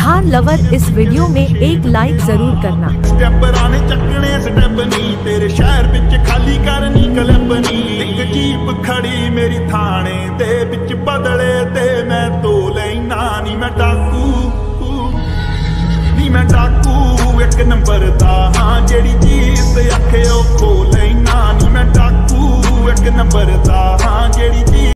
Thar lover हाँ, इस video में एक लाइक ज़रूर करना। स्टेप राने चकने स्टेप नी तेरे शहर विच खाली करनी कलपनी एक जीप खड़ी मेरी थाने दे विच बदले ते मैं तो लेना नी मैं डाकू। नी मैं डाकू एक नंबर दा। हाँ जेड़ी चीज़ आखे ओ खो लेना नी मैं डाकू। एक नंबर दा। हाँ जेड़ी